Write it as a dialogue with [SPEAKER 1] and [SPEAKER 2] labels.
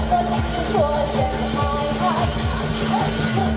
[SPEAKER 1] 我听你说声嗨嗨。